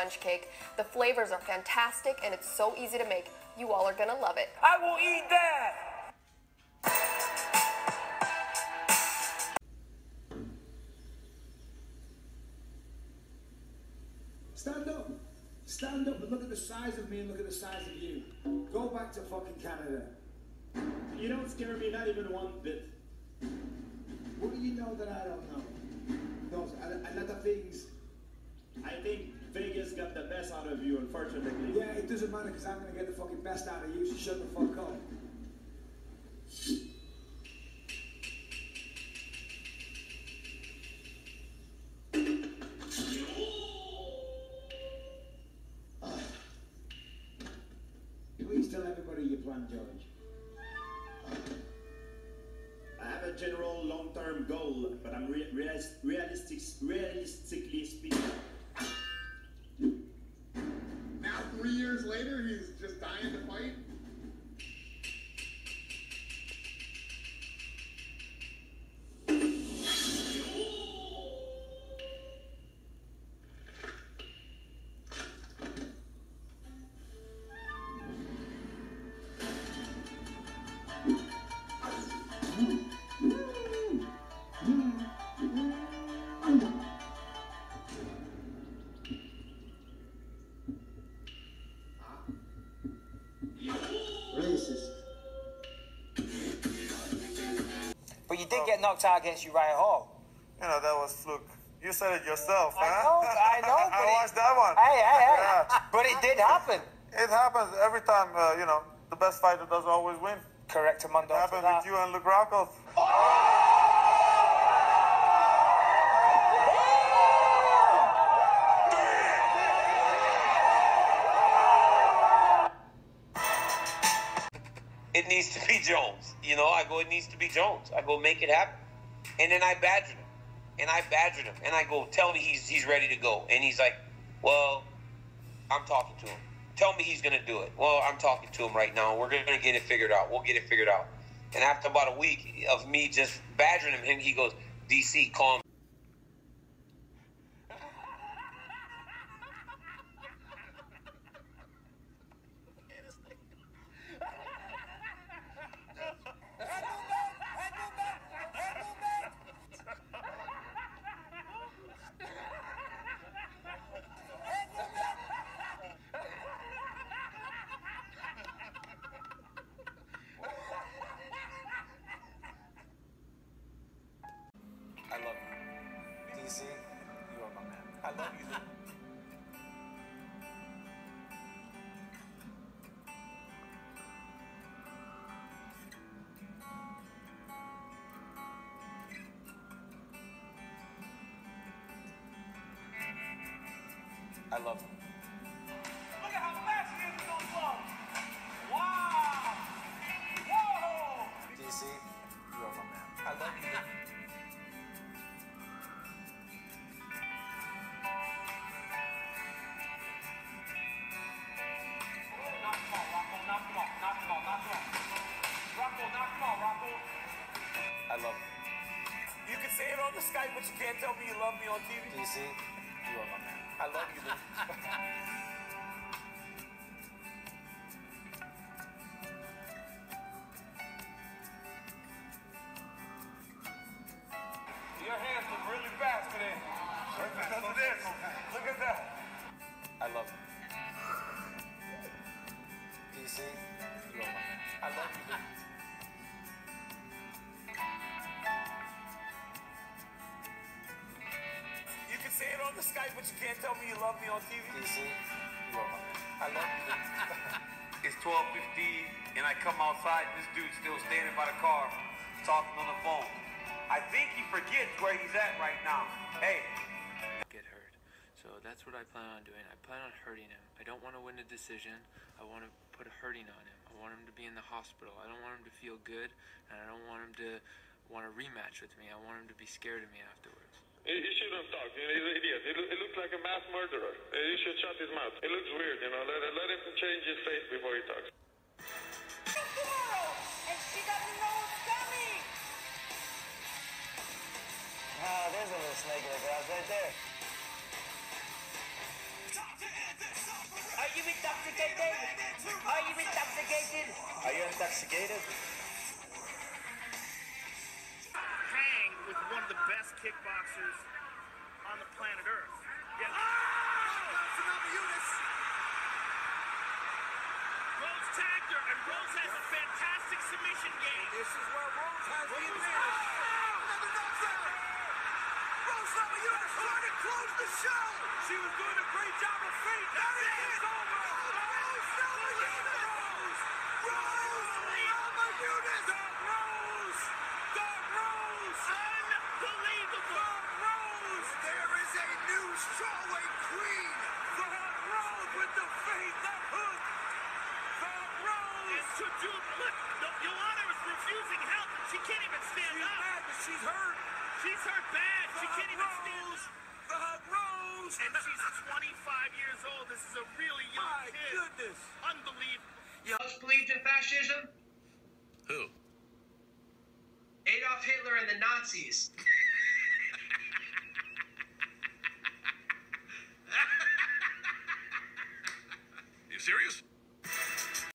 sponge cake. The flavors are fantastic and it's so easy to make. You all are gonna love it. I will eat that. Stand up. Stand up and look at the size of me and look at the size of you. Go back to fucking Canada. You don't scare me, not even one bit. What do you know that I don't know? Those, a, a lot of things. I think Vegas got the best out of you, unfortunately. Yeah, it doesn't matter because I'm going to get the fucking best out of you, so shut the fuck up. Please tell everybody your plan, George. I have a general long-term goal, but I'm re- realis- realistic, realistically did get knocked out against Uriah Hall. You know, that was fluke. You said it yourself, I huh? know, I know. but I it- watched that one. Hey, hey, hey. Yeah. But it did happen. It happens every time, uh, you know, the best fighter doesn't always win. Correct, Amanda. It for happened with you and Luke Rockhold. it needs to be Jones. You know, I go, it needs to be Jones. I go, make it happen. And then I badgered him. And I badgered him. And I go, tell me he's he's ready to go. And he's like, well, I'm talking to him. Tell me he's going to do it. Well, I'm talking to him right now. We're going to get it figured out. We'll get it figured out. And after about a week of me just badgering him, he goes, DC, call him. I love you. Look at how fast he is with those gloves. Wow. Whoa. DC, you are my man. I love you, Luke. Knock him off, Rocco. Knock him off. Knock him off. Knock him off. Rocco, knock him off, Rocco. I love you. You can say it on the Skype, but you can't tell me you love me on TV. DC, I love you. Your hands look really fast today. Because of this. Look at that. I love you. On the Skype, but you can't tell me you love me on TV. DC, you are my. I love you, It's 12:15, and I come outside. This dude's still standing by the car, talking on the phone. I think he forgets where he's at right now. Hey, get hurt. So that's what I plan on doing. I plan on hurting him. I don't want to win a decision. I want to put a hurting on him. I want him to be in the hospital. I don't want him to feel good, and I don't want him to want a rematch with me. I want him to be scared of me afterwards. He, shouldn't talk. You know, he's an idiot. He, he looks like a mass murderer. He should shut his mouth. It looks weird, you know. Let, let him change his face before he talks. Ah, there's a little snake in the grass right there. Him. you intoxicated? Are you intoxicated? Are you intoxicated? The best kickboxers on the planet Earth. Yeah. Oh, Rose tagged her, and Rose has a fantastic submission game. This is where Rose has the advantage. Oh, another knockdown. Rose Namajunas trying to close the show. She was doing a great job of. That is it. over. Rose. And to do, look, Joanna is refusing help. She can't even stand she's up. She's mad, but she's hurt. She's hurt bad. The she can't even stand up. The hug Rose. And she's 25 years old. This is a really young My kid. goodness. Unbelievable. You most believed in fascism? Who? Adolf Hitler and the Nazis.